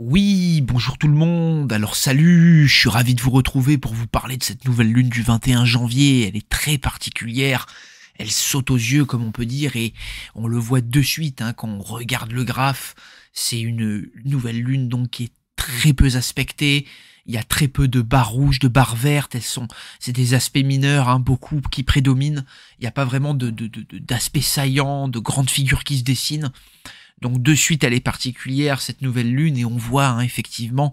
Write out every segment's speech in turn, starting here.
Oui, bonjour tout le monde. Alors salut, je suis ravi de vous retrouver pour vous parler de cette nouvelle lune du 21 janvier. Elle est très particulière. Elle saute aux yeux, comme on peut dire, et on le voit de suite hein, quand on regarde le graphe. C'est une nouvelle lune donc qui est très peu aspectée. Il y a très peu de barres rouges, de barres vertes. Elles sont, c'est des aspects mineurs, hein, beaucoup qui prédominent. Il n'y a pas vraiment de, d'aspects saillants, de grandes figures qui se dessinent. Donc de suite, elle est particulière, cette nouvelle lune, et on voit hein, effectivement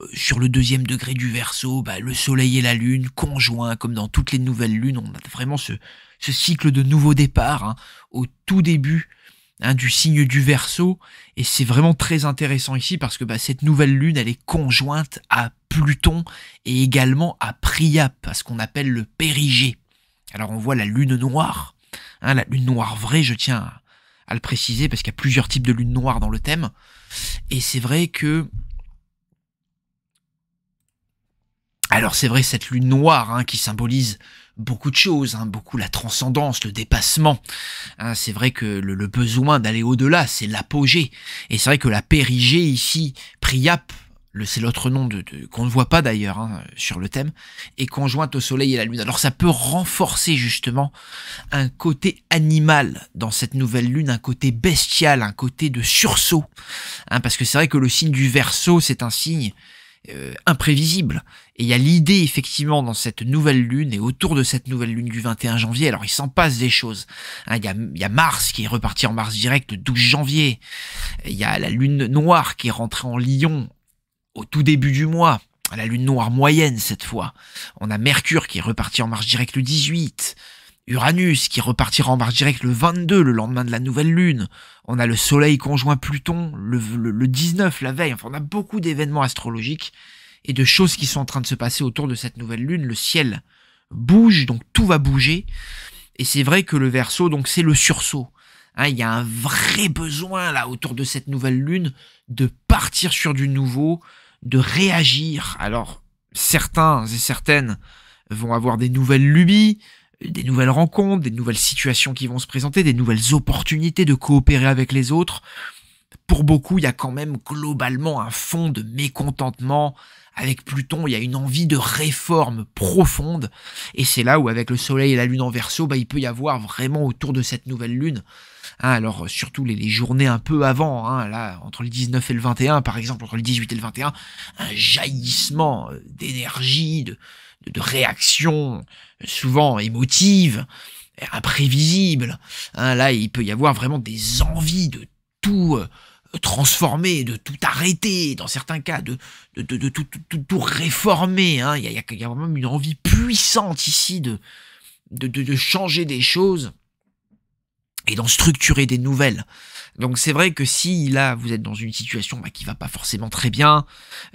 euh, sur le deuxième degré du verso, bah, le soleil et la lune conjoints, comme dans toutes les nouvelles lunes, on a vraiment ce, cycle de nouveau départ hein, au tout début hein, du signe du verso, et c'est vraiment très intéressant ici parce que bah, cette nouvelle lune, elle est conjointe à Pluton et également à Priap, à ce qu'on appelle le périgée. Alors on voit la lune noire, la lune noire vraie, je tiens à le préciser parce qu'il y a plusieurs types de lunes noires dans le thème. Et c'est vrai que... Alors c'est vrai cette lune noire hein, qui symbolise beaucoup de choses, hein, beaucoup la transcendance, le dépassement. Hein, c'est vrai que le, besoin d'aller au-delà, c'est l'apogée. Et c'est vrai que la périgée ici, Priap, c'est l'autre nom qu'on ne voit pas d'ailleurs hein, sur le thème, est conjointe au soleil et la lune. Alors ça peut renforcer justement un côté animal dans cette nouvelle lune, un côté bestial, un côté de sursaut. Hein, parce que c'est vrai que le signe du verso, c'est un signe euh, imprévisible. Et il y a l'idée effectivement dans cette nouvelle lune et autour de cette nouvelle lune du 21 janvier, alors il s'en passe des choses. Hein, il, y y a, Mars qui est reparti en Mars direct le 12 janvier. Il y a la lune noire qui est rentrée en Lion au tout début du mois, à la lune noire moyenne cette fois. On a Mercure qui est reparti en marche directe le 18. Uranus qui repartira en marche directe le 22, le lendemain de la nouvelle lune. On a le Soleil conjoint Pluton le, 19, la veille. Enfin, on a beaucoup d'événements astrologiques et de choses qui sont en train de se passer autour de cette nouvelle lune. Le ciel bouge, donc tout va bouger. Et c'est vrai que le Verseau, donc c'est le sursaut. Hein, il y a un vrai besoin là autour de cette nouvelle lune de partir sur du nouveau, de réagir. Alors, certains et certaines vont avoir des nouvelles lubies, des nouvelles rencontres, des nouvelles situations qui vont se présenter, des nouvelles opportunités de coopérer avec les autres. Pour beaucoup, il y a quand même globalement un fond de mécontentement. Avec Pluton, il y a une envie de réforme profonde. Et c'est là où, avec le Soleil et la Lune en verso, bah, il peut y avoir vraiment autour de cette nouvelle Lune Hein, alors surtout les, journées un peu avant, hein, là entre le 19 et le 21 par exemple, entre le 18 et le 21, un jaillissement euh, d'énergie, de, de, réaction, souvent émotive, imprévisible. Hein, là il peut y avoir vraiment des envies de tout euh, transformer, de tout arrêter, dans certains cas, de, de, tout, tout, tout, réformer. Il, y a, y vraiment une envie puissante ici de, de, changer des choses et d'en structurer des nouvelles. Donc c'est vrai que si là vous êtes dans une situation bah, qui va pas forcément très bien,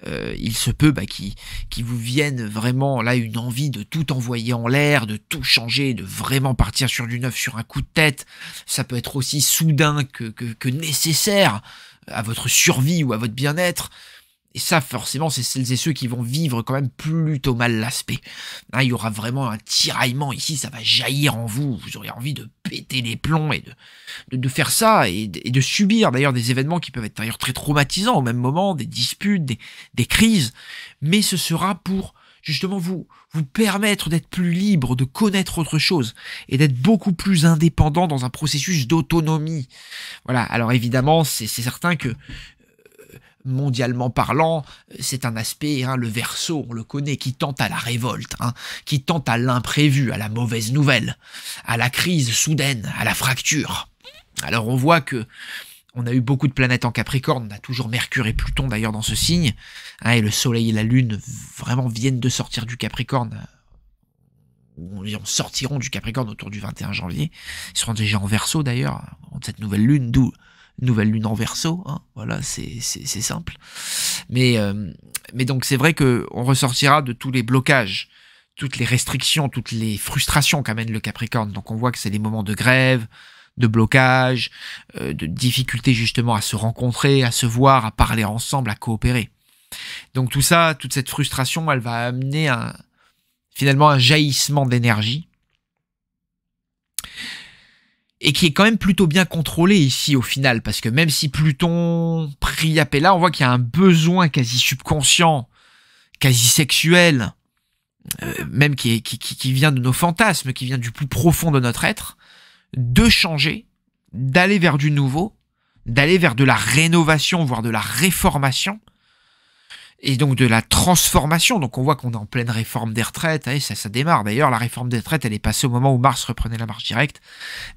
euh, il se peut bah, qu'il qui vous vienne vraiment là une envie de tout envoyer en l'air, de tout changer, de vraiment partir sur du neuf sur un coup de tête. Ça peut être aussi soudain que, que, que nécessaire à votre survie ou à votre bien-être. Et ça, forcément, c'est celles et ceux qui vont vivre quand même plutôt mal l'aspect. Hein, il y aura vraiment un tiraillement ici, ça va jaillir en vous. Vous aurez envie de péter les plombs et de, de, faire ça et de, subir d'ailleurs des événements qui peuvent être d'ailleurs très traumatisants au même moment, des disputes, des, des crises. Mais ce sera pour justement vous, vous permettre d'être plus libre, de connaître autre chose et d'être beaucoup plus indépendant dans un processus d'autonomie. Voilà. Alors évidemment, c'est certain que mondialement parlant, c'est un aspect, hein, le verso, on le connaît, qui tente à la révolte, hein, qui tente à l'imprévu, à la mauvaise nouvelle, à la crise soudaine, à la fracture. Alors on voit que on a eu beaucoup de planètes en Capricorne, on a toujours Mercure et Pluton d'ailleurs dans ce signe, hein, et le Soleil et la Lune vraiment viennent de sortir du Capricorne, ou sortiront du Capricorne autour du 21 janvier, ils seront déjà en Verseau d'ailleurs, cette nouvelle Lune, d'où nouvelle lune en verso, hein, voilà, c'est simple. Mais, euh, mais donc c'est vrai que on ressortira de tous les blocages, toutes les restrictions, toutes les frustrations qu'amène le Capricorne. Donc on voit que c'est des moments de grève, de blocage, euh, de difficulté justement à se rencontrer, à se voir, à parler ensemble, à coopérer. Donc tout ça, toute cette frustration, elle va amener un, finalement un jaillissement d'énergie et qui est quand même plutôt bien contrôlé ici au final, parce que même si Pluton là, on voit qu'il y a un besoin quasi subconscient, quasi sexuel, euh, même qui vient de nos fantasmes, qui vient du plus profond de notre être, de changer, d'aller vers du nouveau, d'aller vers de la rénovation, voire de la réformation, et donc de la transformation. Donc on voit qu'on est en pleine réforme des retraites, et ça, ça démarre. D'ailleurs, la réforme des retraites, elle est passée au moment où Mars reprenait la marche directe.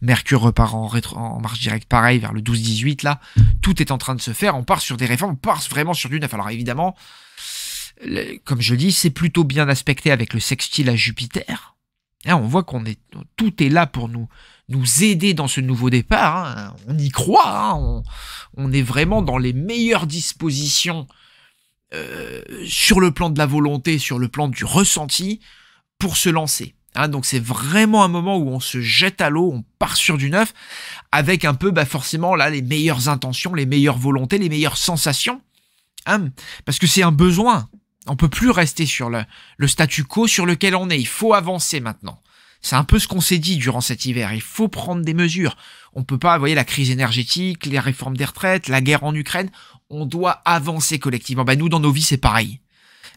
Mercure repart en, en marche directe, pareil, vers le 12-18, là. Tout est en train de se faire. On part sur des réformes, on part vraiment sur du neuf. Alors évidemment, comme je dis, c'est plutôt bien aspecté avec le sextile à Jupiter. Hein, on voit qu'on est, tout est là pour nous, nous aider dans ce nouveau départ. Hein. On y croit. Hein. On, est vraiment dans les meilleures dispositions euh, sur le plan de la volonté, sur le plan du ressenti, pour se lancer. donc c'est vraiment un moment où on se jette à l'eau, on part sur du neuf, avec un peu bah, forcément là les meilleures intentions, les meilleures volontés, les meilleures sensations. parce que c'est un besoin. On peut plus rester sur le, le statu quo sur lequel on est. Il faut avancer maintenant. C'est un peu ce qu'on s'est dit durant cet hiver. Il faut prendre des mesures. On peut pas, vous voyez, la crise énergétique, les réformes des retraites, la guerre en Ukraine. On doit avancer collectivement. Bah, nous, dans nos vies, c'est pareil.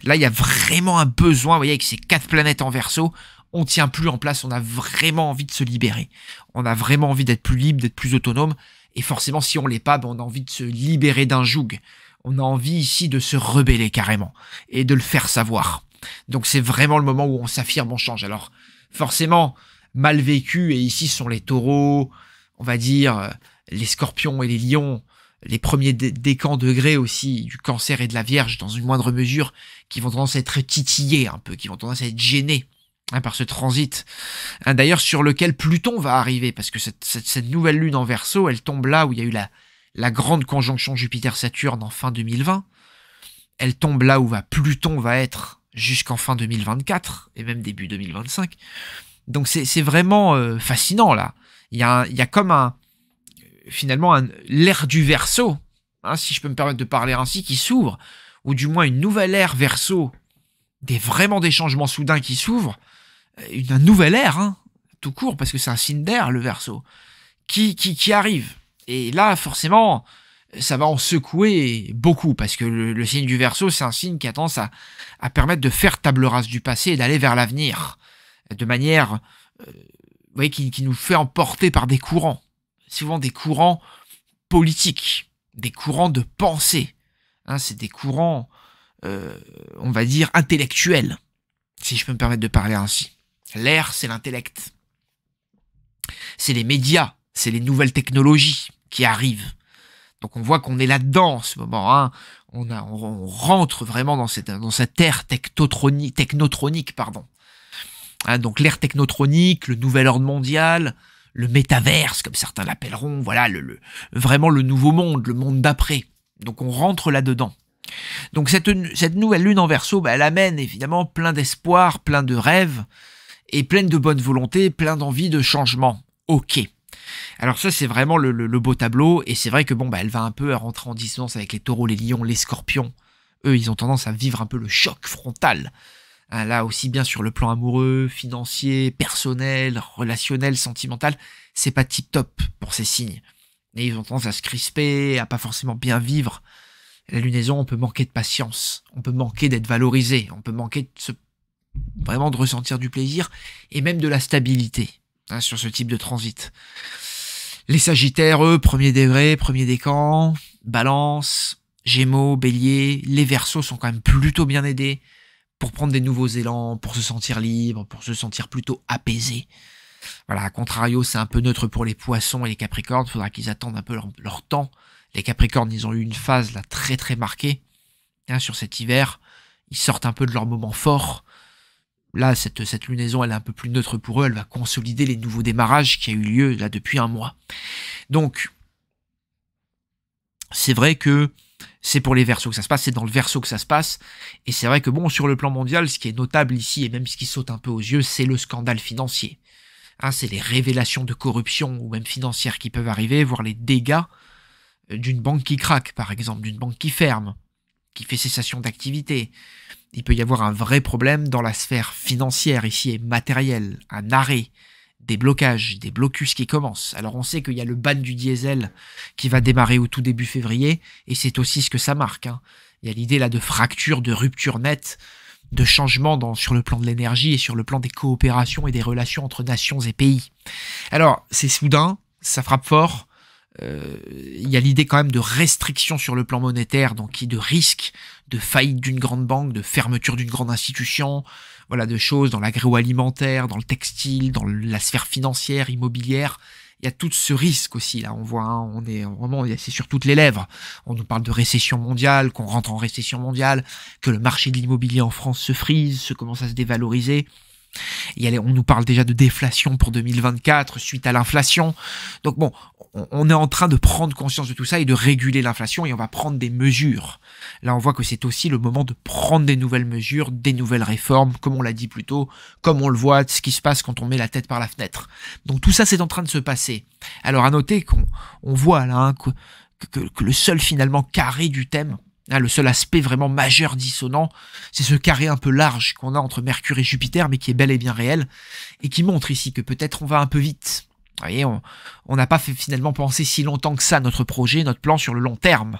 Là, il y a vraiment un besoin, vous voyez, avec ces quatre planètes en verso, on tient plus en place, on a vraiment envie de se libérer. On a vraiment envie d'être plus libre, d'être plus autonome. Et forcément, si on l'est pas, ben, on a envie de se libérer d'un joug. On a envie ici de se rebeller carrément et de le faire savoir. Donc c'est vraiment le moment où on s'affirme, on change. Alors forcément, mal vécu, et ici sont les taureaux, on va dire, euh, les scorpions et les lions, les premiers décans degrés aussi du cancer et de la vierge dans une moindre mesure, qui vont tendance à être titillés un peu, qui vont tendance à être gênés hein, par ce transit. Hein, d'ailleurs, sur lequel Pluton va arriver, parce que cette, cette, nouvelle lune en verso, elle tombe là où il y a eu la, la grande conjonction Jupiter-Saturne en fin 2020. Elle tombe là où va Pluton va être jusqu'en fin 2024 et même début 2025. Donc c'est vraiment euh, fascinant là. Il y, a il y a comme un finalement l'ère du verso, hein, si je peux me permettre de parler ainsi, qui s'ouvre, ou du moins une nouvelle ère verso, des vraiment des changements soudains qui s'ouvrent, euh, une nouvelle ère, hein, tout court, parce que c'est un signe d'air le verso, qui, qui, qui arrive. Et là, forcément, ça va en secouer beaucoup, parce que le, signe du verso, c'est un signe qui a tendance à, à, permettre de faire table rase du passé et d'aller vers l'avenir, de manière euh, vous voyez, qui, qui, nous fait emporter par des courants, souvent des courants politiques, des courants de pensée. Hein, c'est des courants, euh, on va dire, intellectuels, si je peux me permettre de parler ainsi. L'air, c'est l'intellect. C'est les médias, c'est les nouvelles technologies qui arrivent donc on voit qu'on est là-dedans en ce moment. Hein. On, rentre vraiment dans cette, dans cette ère technotronique, technotronique pardon. Hein, donc l'ère technotronique, le nouvel ordre mondial, le métaverse, comme certains l'appelleront, voilà, le, vraiment le nouveau monde, le monde d'après. Donc on rentre là-dedans. Donc cette, nouvelle lune en verso, bah, elle amène évidemment plein d'espoir, plein de rêves, et pleine de bonne volonté, plein d'envie de changement. Ok. Alors ça, c'est vraiment le, beau tableau, et c'est vrai que bon, bah, elle va un peu rentrer en dissonance avec les taureaux, les lions, les scorpions. Eux, ils ont tendance à vivre un peu le choc frontal. Hein, là aussi bien sur le plan amoureux, financier, personnel, relationnel, sentimental, c'est pas tip top pour ces signes. Et ils ont tendance à se crisper, à pas forcément bien vivre. La lunaison, on peut manquer de patience, on peut manquer d'être valorisé, on peut manquer de vraiment de ressentir du plaisir et même de la stabilité hein, sur ce type de transit. Les Sagittaires, eux, premier degré, premier décan, Balance, Gémeaux, Bélier, les Verseaux sont quand même plutôt bien aidés pour prendre des nouveaux élans, pour se sentir libre, pour se sentir plutôt apaisé. Voilà, à contrario, c'est un peu neutre pour les Poissons et les Capricornes, faudra qu'ils attendent un peu leur, temps. Les Capricornes, ils ont eu une phase là très très marquée hein, sur cet hiver. Ils sortent un peu de leur moment fort. Là, cette, cette lunaison, elle est un peu plus neutre pour eux, elle va consolider les nouveaux démarrages qui a eu lieu là depuis un mois. Donc, c'est vrai que c'est pour les versos que ça se passe, c'est dans le verso que ça se passe. Et c'est vrai que bon, sur le plan mondial, ce qui est notable ici, et même ce qui saute un peu aux yeux, c'est le scandale financier. Hein, c'est les révélations de corruption ou même financières qui peuvent arriver, voire les dégâts euh, d'une banque qui craque, par exemple, d'une banque qui ferme, qui fait cessation d'activité, il peut y avoir un vrai problème dans la sphère financière ici et matérielle, un arrêt, des blocages, des blocus qui commencent. Alors on sait qu'il y a le ban du diesel qui va démarrer au tout début février, et c'est aussi ce que ça marque. Hein. Il y a l'idée là de fracture, de rupture nette, de changement sur le plan de l'énergie et sur le plan des coopérations et des relations entre nations et pays. Alors c'est soudain, ça frappe fort. Euh, il y a l'idée quand même de restrictions sur le plan monétaire, donc de risque de faillite d'une grande banque, de fermeture d'une grande institution, voilà, de choses dans l'agroalimentaire, dans le textile, dans la sphère financière, immobilière. Il y a tout ce risque aussi là. On voit, hein, on est vraiment, c'est sur toutes les lèvres. On nous parle de récession mondiale, qu'on rentre en récession mondiale, que le marché de l'immobilier en France se frise, se commence à se dévaloriser on nous parle déjà de déflation pour 2024 suite à l'inflation. Donc bon, on est en train de prendre conscience de tout ça et de réguler l'inflation et on va prendre des mesures. Là, on voit que c'est aussi le moment de prendre des nouvelles mesures, des nouvelles réformes, comme on l'a dit plus tôt, comme on le voit, ce qui se passe quand on met la tête par la fenêtre. Donc tout ça, c'est en train de se passer. Alors à noter qu'on voit là hein, que le seul finalement carré du thème, ah, le seul aspect vraiment majeur dissonant, c'est ce carré un peu large qu'on a entre Mercure et Jupiter, mais qui est bel et bien réel, et qui montre ici que peut-être on va un peu vite. Vous voyez, on n'a pas fait finalement penser si longtemps que ça notre projet, notre plan sur le long terme.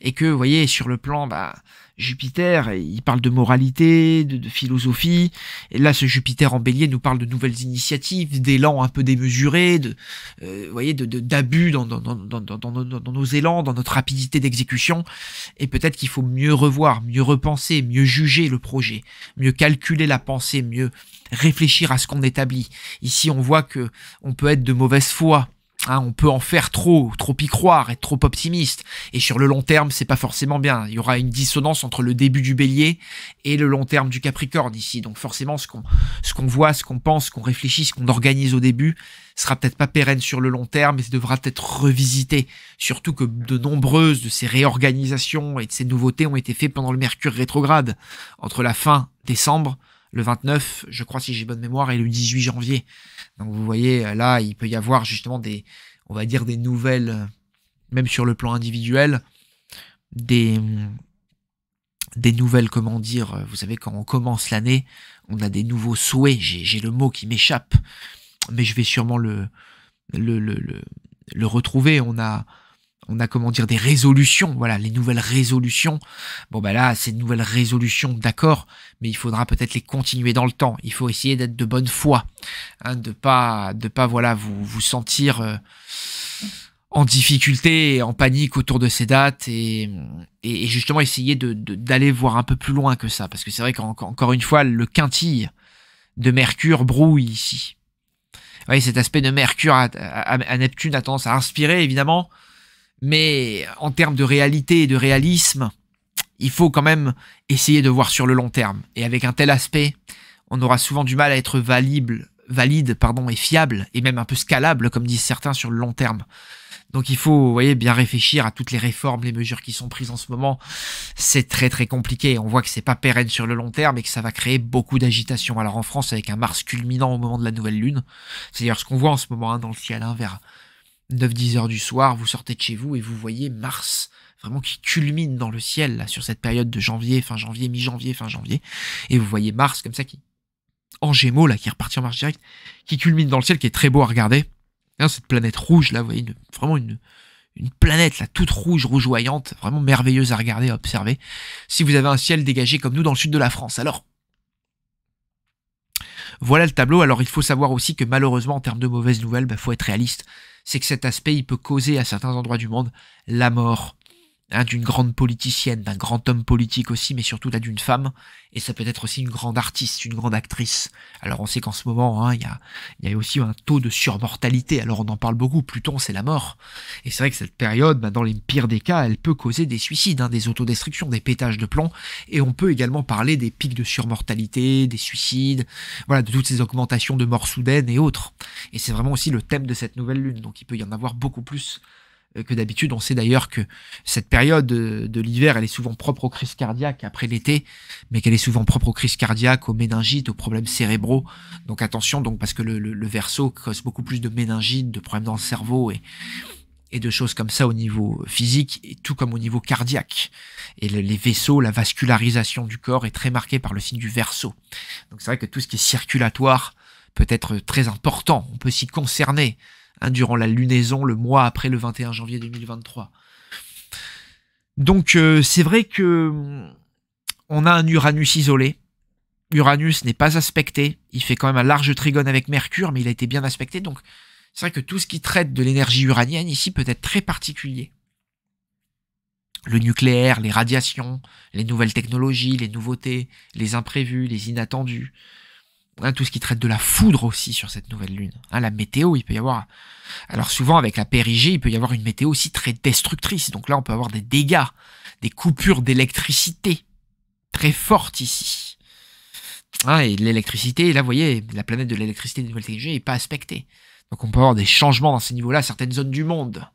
Et que, vous voyez, sur le plan, bah, Jupiter, il parle de moralité, de, philosophie. Et là, ce Jupiter en bélier nous parle de nouvelles initiatives, d'élan un peu démesuré, de, euh, vous voyez, de, d'abus dans, dans, nos élans, dans notre rapidité d'exécution. Et peut-être qu'il faut mieux revoir, mieux repenser, mieux juger le projet, mieux calculer la pensée, mieux réfléchir à ce qu'on établit. Ici, on voit que on peut être de mauvaise foi Hein, on peut en faire trop, trop y croire, être trop optimiste. Et sur le long terme, c'est pas forcément bien. Il y aura une dissonance entre le début du bélier et le long terme du capricorne ici. Donc forcément, ce qu'on, voit, ce qu'on pense, qu'on réfléchit, ce qu'on organise au début, sera peut-être pas pérenne sur le long terme et devra être revisité. Surtout que de nombreuses de ces réorganisations et de ces nouveautés ont été faites pendant le Mercure rétrograde. Entre la fin décembre le 29, je crois si j'ai bonne mémoire, et le 18 janvier. Donc vous voyez, là, il peut y avoir justement des, on va dire des nouvelles, même sur le plan individuel, des, des nouvelles, comment dire, vous savez, quand on commence l'année, on a des nouveaux souhaits, j'ai le mot qui m'échappe, mais je vais sûrement le, le, le, le, le retrouver. On a, on a comment dire des résolutions, voilà, les nouvelles résolutions. Bon ben là, ces nouvelles résolutions, d'accord, mais il faudra peut-être les continuer dans le temps. Il faut essayer d'être de bonne foi, hein, de pas, de pas voilà, vous vous sentir euh, en difficulté et en panique autour de ces dates et, et, justement essayer de d'aller voir un peu plus loin que ça, parce que c'est vrai qu'encore une fois, le quintille de Mercure brouille ici. Oui, cet aspect de Mercure à Neptune a tendance à inspirer, évidemment, mais en termes de réalité et de réalisme, il faut quand même essayer de voir sur le long terme. Et avec un tel aspect, on aura souvent du mal à être valide, valide pardon, et fiable, et même un peu scalable, comme disent certains, sur le long terme. Donc il faut, vous voyez, bien réfléchir à toutes les réformes, les mesures qui sont prises en ce moment. C'est très très compliqué. On voit que c'est pas pérenne sur le long terme et que ça va créer beaucoup d'agitation. Alors en France, avec un Mars culminant au moment de la nouvelle lune, c'est d'ailleurs ce qu'on voit en ce moment hein, dans le ciel, hein, vers 9-10 heures du soir, vous sortez de chez vous et vous voyez Mars vraiment qui culmine dans le ciel là sur cette période de janvier, fin janvier, mi-janvier, fin janvier, et vous voyez Mars comme ça qui en Gémeaux là qui est reparti en marche directe, qui culmine dans le ciel, qui est très beau à regarder. cette planète rouge là, vous voyez vraiment une une planète là toute rouge, rougeoyante, vraiment merveilleuse à regarder, à observer. Si vous avez un ciel dégagé comme nous dans le sud de la France, alors voilà le tableau. Alors il faut savoir aussi que malheureusement en termes de mauvaises nouvelles, il bah, faut être réaliste c'est que cet aspect, il peut causer à certains endroits du monde la mort hein, d'une grande politicienne, d'un grand homme politique aussi, mais surtout là d'une femme, et ça peut être aussi une grande artiste, une grande actrice. Alors on sait qu'en ce moment, hein, il y, a, y a aussi un taux de surmortalité, alors on en parle beaucoup, Pluton c'est la mort. Et c'est vrai que cette période, bah, dans les pires des cas, elle peut causer des suicides, hein, des autodestructions, des pétages de plomb, et on peut également parler des pics de surmortalité, des suicides, voilà, de toutes ces augmentations de morts soudaines et autres. Et c'est vraiment aussi le thème de cette nouvelle lune, donc il peut y en avoir beaucoup plus que d'habitude. On sait d'ailleurs que cette période de, l'hiver, elle est souvent propre aux crises cardiaques après l'été, mais qu'elle est souvent propre aux crises cardiaques, aux méningites, aux problèmes cérébraux. Donc attention, donc parce que le, le, verso cause beaucoup plus de méningites, de problèmes dans le cerveau et, et de choses comme ça au niveau physique, et tout comme au niveau cardiaque. Et les vaisseaux, la vascularisation du corps est très marquée par le signe du verso. Donc c'est vrai que tout ce qui est circulatoire peut être très important. On peut s'y concerner hein, durant la lunaison le mois après le 21 janvier 2023. Donc euh, c'est vrai que on a un Uranus isolé. Uranus n'est pas aspecté. Il fait quand même un large trigone avec Mercure, mais il a été bien aspecté. Donc c'est vrai que tout ce qui traite de l'énergie uranienne ici peut être très particulier. Le nucléaire, les radiations, les nouvelles technologies, les nouveautés, les imprévus, les inattendus. Hein, tout ce qui traite de la foudre aussi sur cette nouvelle lune. Hein, la météo, il peut y avoir. Alors souvent avec la périgée, il peut y avoir une météo aussi très destructrice. Donc là, on peut avoir des dégâts, des coupures d'électricité très fortes ici. Hein, et l'électricité, là, vous voyez, la planète de l'électricité des nouvelles technologies n'est pas aspectée. Donc on peut avoir des changements dans ces niveaux-là, certaines zones du monde.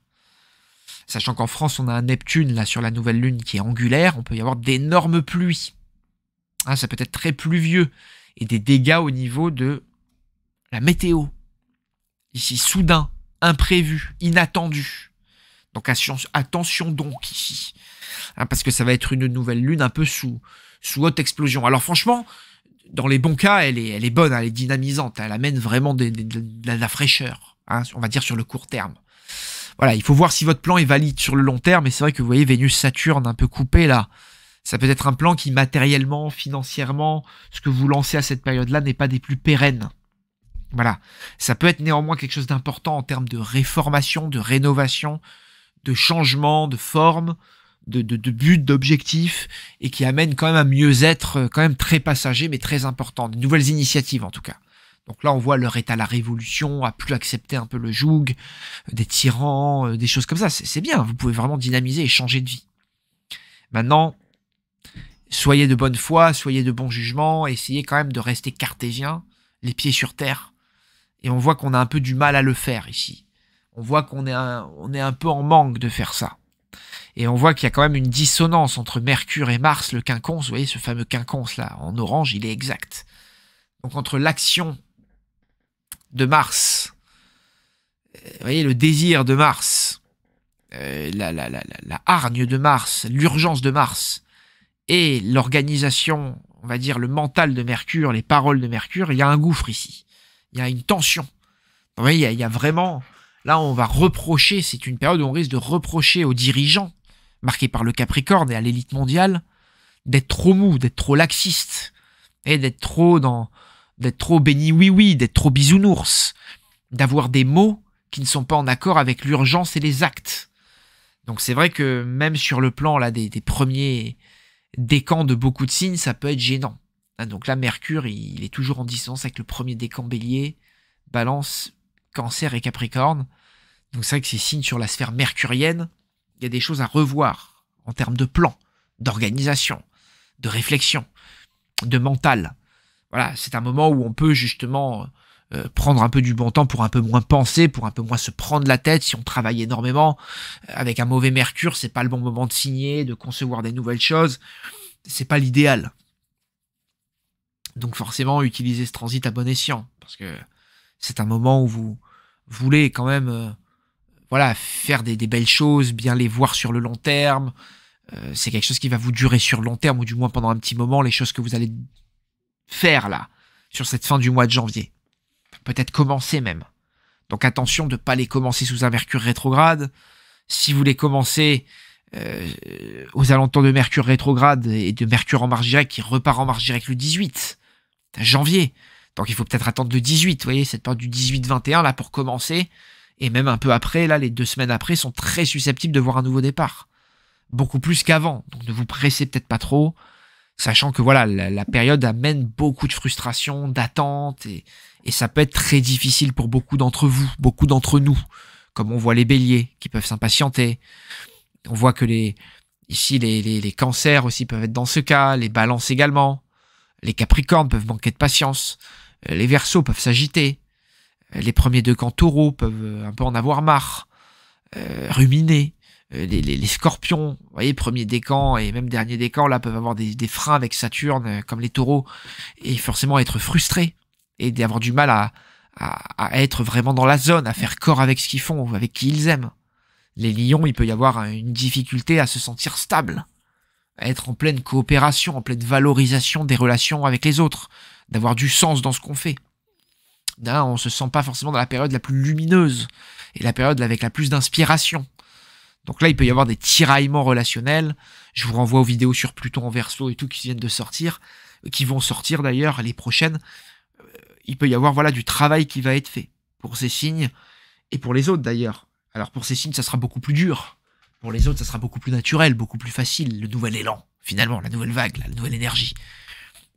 Sachant qu'en France, on a un Neptune là sur la nouvelle lune qui est angulaire, on peut y avoir d'énormes pluies. ça peut être très pluvieux et des dégâts au niveau de la météo. Ici, soudain, imprévu, inattendu. Donc attention donc ici. Hein, parce que ça va être une nouvelle lune un peu sous, sous haute explosion. Alors franchement, dans les bons cas, elle est, elle est bonne, elle est dynamisante, elle amène vraiment de, la fraîcheur, hein, on va dire sur le court terme. Voilà, il faut voir si votre plan est valide sur le long terme, et c'est vrai que vous voyez Vénus-Saturne un peu coupé là, ça peut être un plan qui matériellement, financièrement, ce que vous lancez à cette période-là n'est pas des plus pérennes. Voilà. Ça peut être néanmoins quelque chose d'important en termes de réformation, de rénovation, de changement, de forme, de, de, de but, d'objectif, et qui amène quand même un mieux-être euh, quand même très passager, mais très important. De nouvelles initiatives en tout cas. Donc là, on voit leur état à la révolution, à plus accepter un peu le joug, euh, des tyrans, euh, des choses comme ça. C'est bien, vous pouvez vraiment dynamiser et changer de vie. Maintenant, soyez de bonne foi, soyez de bon jugement, essayez quand même de rester cartésien, les pieds sur terre. Et on voit qu'on a un peu du mal à le faire ici. On voit qu'on est, un, peu en manque de faire ça. Et on voit qu'il y a quand même une dissonance entre Mercure et Mars, le quinconce. Vous voyez ce fameux quinconce là, en orange, il est exact. Donc entre l'action de Mars, euh, vous voyez le désir de Mars, euh, la, la, la, la hargne de Mars, l'urgence de Mars, et l'organisation, on va dire le mental de Mercure, les paroles de Mercure, il y a un gouffre ici. Il y a une tension. Vous voyez, il y a, vraiment... Là, on va reprocher, c'est une période où on risque de reprocher aux dirigeants, marqués par le Capricorne et à l'élite mondiale, d'être trop mou, d'être trop laxiste, et d'être trop dans, d'être trop béni oui oui, d'être trop bisounours, d'avoir des mots qui ne sont pas en accord avec l'urgence et les actes. Donc c'est vrai que même sur le plan là des, des premiers décan de beaucoup de signes, ça peut être gênant. Ah, donc là, Mercure, il est toujours en distance avec le premier décan bélier, balance, cancer et capricorne. Donc c'est vrai que ces signes sur la sphère mercurienne, il y a des choses à revoir en termes de plan, d'organisation, de réflexion, de mental. Voilà, c'est un moment où on peut justement euh, prendre un peu du bon temps pour un peu moins penser, pour un peu moins se prendre la tête. Si on travaille énormément euh, avec un mauvais mercure, c'est pas le bon moment de signer, de concevoir des nouvelles choses. C'est pas l'idéal. Donc forcément, utilisez ce transit à bon escient, parce que c'est un moment où vous voulez quand même, euh, voilà, faire des, belles choses, bien les voir sur le long terme. c'est quelque chose qui va vous durer sur le long terme, ou du moins pendant un petit moment, les choses que vous allez faire là, sur cette fin du mois de janvier peut-être commencer même. Donc attention de ne pas les commencer sous un Mercure rétrograde. Si vous les commencez euh, aux alentours de Mercure rétrograde et de Mercure en marche directe qui repart en marche directe le 18 janvier. Donc il faut peut-être attendre le 18, vous voyez, cette période du 18-21 là pour commencer. Et même un peu après, là, les deux semaines après, sont très susceptibles de voir un nouveau départ. Beaucoup plus qu'avant. Donc ne vous pressez peut-être pas trop, sachant que voilà, la, la période amène beaucoup de frustration, d'attente, et, et ça peut être très difficile pour beaucoup d'entre vous, beaucoup d'entre nous, comme on voit les béliers qui peuvent s'impatienter. On voit que les ici les, les, cancers aussi peuvent être dans ce cas, les balances également. Les capricornes peuvent manquer de patience. Euh, les versos peuvent s'agiter. Euh, les premiers deux camps taureaux peuvent euh, un peu en avoir marre. ruminer. Les, les, les, scorpions, vous voyez, premier décan et même dernier décan, là, peuvent avoir des, des freins avec Saturne, comme les taureaux, et forcément être frustrés et d'avoir du mal à, à, être vraiment dans la zone, à faire corps avec ce qu'ils font, avec qui ils aiment. Les lions, il peut y avoir une difficulté à se sentir stable, à être en pleine coopération, en pleine valorisation des relations avec les autres, d'avoir du sens dans ce qu'on fait. Hein, on se sent pas forcément dans la période la plus lumineuse et la période avec la plus d'inspiration. Donc là, il peut y avoir des tiraillements relationnels. Je vous renvoie aux vidéos sur Pluton en verso et tout qui viennent de sortir, qui vont sortir d'ailleurs les prochaines. Il peut y avoir voilà du travail qui va être fait pour ces signes et pour les autres d'ailleurs. Alors pour ces signes, ça sera beaucoup plus dur. Pour les autres, ça sera beaucoup plus naturel, beaucoup plus facile. Le nouvel élan, finalement, la nouvelle vague, la nouvelle énergie.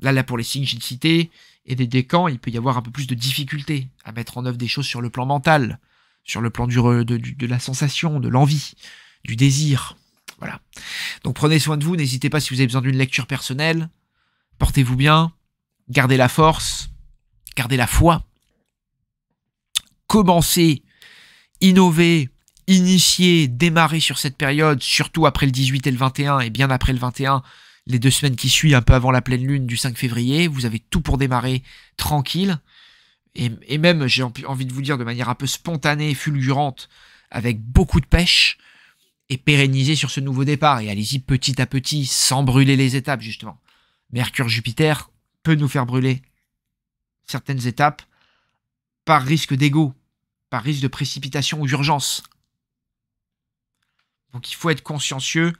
Là, là pour les signes j'ai cité et des décans, il peut y avoir un peu plus de difficultés à mettre en œuvre des choses sur le plan mental, sur le plan du, de, de la sensation, de l'envie, du désir. Voilà. Donc prenez soin de vous, n'hésitez pas si vous avez besoin d'une lecture personnelle. Portez-vous bien, gardez la force, gardez la foi. Commencez, innovez, initiez, démarrez sur cette période, surtout après le 18 et le 21 et bien après le 21 les deux semaines qui suivent, un peu avant la pleine lune du 5 février. Vous avez tout pour démarrer tranquille. Et, même, j'ai envie de vous dire de manière un peu spontanée, fulgurante, avec beaucoup de pêche, et pérenniser sur ce nouveau départ. Et allez-y petit à petit, sans brûler les étapes, justement. Mercure-Jupiter peut nous faire brûler certaines étapes par risque d'ego, par risque de précipitation ou d'urgence. Donc il faut être consciencieux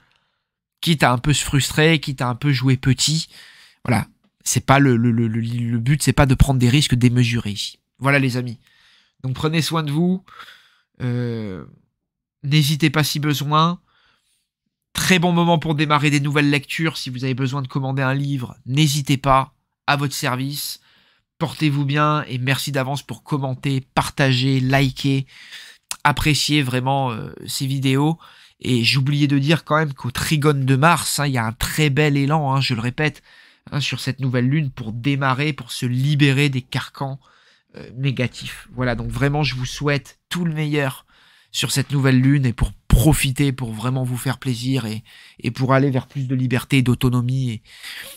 quitte à un peu se frustrer, quitte à un peu jouer petit. Voilà. C'est pas le, le, le, le but, c'est pas de prendre des risques démesurés. Voilà les amis. Donc prenez soin de vous. Euh, n'hésitez pas si besoin. Très bon moment pour démarrer des nouvelles lectures. Si vous avez besoin de commander un livre, n'hésitez pas. À votre service. Portez-vous bien et merci d'avance pour commenter, partager, liker, apprécier vraiment euh, ces vidéos. Et j'oubliais de dire quand même qu'au trigone de Mars, hein, il y a un très bel élan, hein, je le répète, hein, sur cette nouvelle lune pour démarrer, pour se libérer des carcans euh, négatifs. Voilà, donc vraiment, je vous souhaite tout le meilleur sur cette nouvelle lune et pour profiter, pour vraiment vous faire plaisir et, et pour aller vers plus de liberté, d'autonomie et,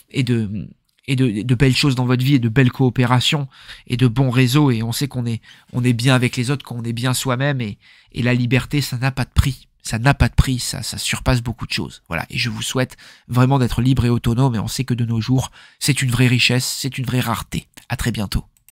et de et de, belles choses dans votre vie et de belles coopérations et de bons réseaux et on sait qu'on est on est bien avec les autres, qu'on est bien soi-même et, et la liberté ça n'a pas de prix ça n'a pas de prix, ça, ça surpasse beaucoup de choses. Voilà. Et je vous souhaite vraiment d'être libre et autonome, et on sait que de nos jours, c'est une vraie richesse, c'est une vraie rareté. À très bientôt.